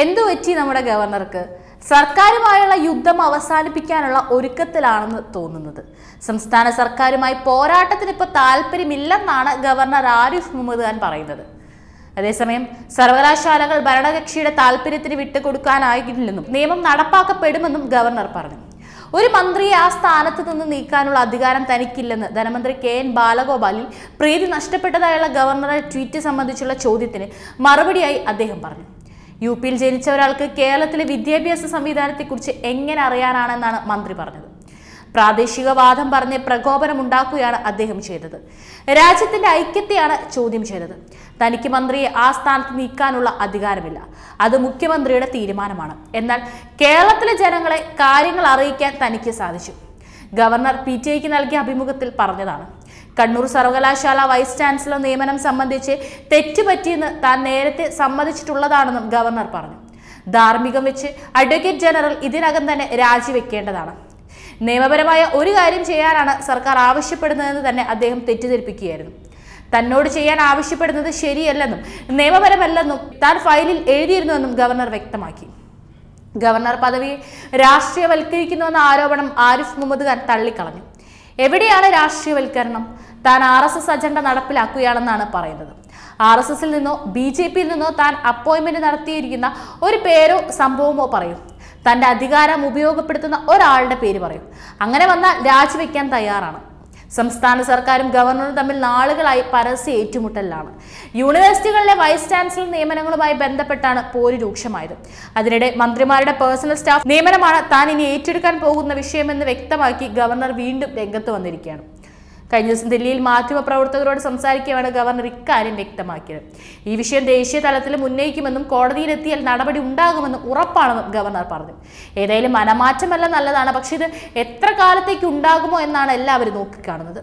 എന്തു പറ്റി നമ്മുടെ ഗവർണർക്ക്? സർക്കാരുമായുള്ള യുദ്ധം അവസാനിപ്പിക്കാനുള്ള ഒരുക്കത്തിലാണെന്ന് തോന്നുന്നത്. സംസ്ഥാന സർക്കാരുമായി പോരാട്ടത്തിന് ഇപ്പോൾ താല്പര്യമില്ലെന്നാണ് ഗവർണർ ആരിഫ് മുഹമ്മദ് ഖാൻ പറയുന്നത്. അതേസമയം സർവകലാശാലകൾ ഭരണകക്ഷിയുടെ താല്പര്യത്തിന് വിട്ടുകൊടുക്കാനായില്ലെന്നും നിയമം നടപ്പാക്കപ്പെടുമെന്നും ഗവർണർ പറഞ്ഞു. ഒരു മന്ത്രിയെ ആ സ്ഥാനത്ത് നിന്ന് നീക്കാനുള്ള അധികാരം തനിക്കില്ലെന്ന് ധനമന്ത്രി കെ എൻ ബാലഗോപാലിൽ പ്രീതി നഷ്ടപ്പെട്ടതായുള്ള ഗവർണറുടെ ട്വീറ്റ് സംബന്ധിച്ചുള്ള ചോദ്യത്തിന് മറുപടിയായി അദ്ദേഹം പറഞ്ഞു. യു പിയിൽ ജനിച്ച ഒരാൾക്ക് കേരളത്തിലെ വിദ്യാഭ്യാസ സംവിധാനത്തെക്കുറിച്ച് എങ്ങനെ അറിയാനാണെന്നാണ് മന്ത്രി പറഞ്ഞത്. പ്രാദേശിക വാദം പറഞ്ഞ് പ്രകോപനം ഉണ്ടാക്കുകയാണ് അദ്ദേഹം ചെയ്തത്. രാജ്യത്തിന്റെ ഐക്യത്തെയാണ് ചോദ്യം ചെയ്തത്. തനിക്ക് മന്ത്രിയെ ആ സ്ഥാനത്ത് നീക്കാനുള്ള അധികാരമില്ല. അത് മുഖ്യമന്ത്രിയുടെ തീരുമാനമാണ്. എന്നാൽ കേരളത്തിലെ ജനങ്ങളെ കാര്യങ്ങൾ അറിയിക്കാൻ തനിക്ക് സാധിച്ചു. ഗവർണർ പി ടി ഐക്ക് നൽകിയ അഭിമുഖത്തിൽ പറഞ്ഞതാണ്. കണ്ണൂർ സർവകലാശാല വൈസ് ചാൻസലർ നിയമനം സംബന്ധിച്ച് തെറ്റുപറ്റിയെന്ന് താൻ നേരത്തെ സമ്മതിച്ചിട്ടുള്ളതാണെന്നും ഗവർണർ പറഞ്ഞു. ധാർമ്മികം വെച്ച് അഡ്വക്കേറ്റ് ജനറൽ ഇതിനകം തന്നെ രാജിവെക്കേണ്ടതാണ്. നിയമപരമായ ഒരു കാര്യം ചെയ്യാനാണ് സർക്കാർ ആവശ്യപ്പെടുന്നതെന്ന് തന്നെ അദ്ദേഹം തെറ്റിദ്ധരിപ്പിക്കുകയായിരുന്നു. തന്നോട് ചെയ്യാൻ ആവശ്യപ്പെടുന്നത് ശരിയല്ലെന്നും നിയമപരമല്ലെന്നും താൻ ഫയലിൽ എഴുതിയിരുന്നുവെന്നും ഗവർണർ വ്യക്തമാക്കി. ഗവർണർ പദവിയെ രാഷ്ട്രീയവൽക്കരിക്കുന്നുവെന്ന ആരോപണം ആരിഫ് മുഹമ്മദ് ഖാൻ തള്ളിക്കളഞ്ഞു. എവിടെയാണ് രാഷ്ട്രീയവൽക്കരണം? താൻ ആർ എസ് എസ് അജണ്ട നടപ്പിലാക്കുകയാണെന്നാണ് പറയുന്നത്. ആർ എസ് എസിൽ നിന്നോ ബി ജെ പിയിൽ നിന്നോ താൻ അപ്പോയിന്റ്മെന്റ് നടത്തിയിരിക്കുന്ന ഒരു പേരോ സംഭവമോ പറയും. തന്റെ അധികാരം ഉപയോഗപ്പെടുത്തുന്ന ഒരാളുടെ പേര് പറയും. അങ്ങനെ വന്നാൽ രാജിവെക്കാൻ തയ്യാറാണ്. സംസ്ഥാന സർക്കാരും ഗവർണറും തമ്മിൽ നാളുകളായി പരസ്യ ഏറ്റുമുട്ടലിലാണ്. യൂണിവേഴ്സിറ്റികളിലെ വൈസ് ചാൻസലർ നിയമനങ്ങളുമായി ബന്ധപ്പെട്ടാണ് പോര് രൂക്ഷമായത്. അതിനിടെ മന്ത്രിമാരുടെ പേഴ്സണൽ സ്റ്റാഫ് നിയമനമാണ് താൻ ഇനി ഏറ്റെടുക്കാൻ പോകുന്ന വിഷയമെന്ന് വ്യക്തമാക്കി ഗവർണർ വീണ്ടും രംഗത്ത് വന്നിരിക്കുകയാണ്. കഴിഞ്ഞ ദിവസം ദില്ലിയിൽ മാധ്യമപ്രവർത്തകരോട് സംസാരിക്കുകയാണ് ഗവർണർ ഇക്കാര്യം വ്യക്തമാക്കിയത്. ഈ വിഷയം ദേശീയ തലത്തിൽ ഉന്നയിക്കുമെന്നും കോടതിയിലെത്തിയാൽ നടപടി ഉണ്ടാകുമെന്നും ഉറപ്പാണെന്നും ഗവർണർ പറഞ്ഞു. ഏതായാലും മനമാറ്റമല്ല നല്ലതാണ് പക്ഷേ ഇത് എത്ര കാലത്തേക്ക് ഉണ്ടാകുമോ എന്നാണ് എല്ലാവരും നോക്കിക്കാണുന്നത്.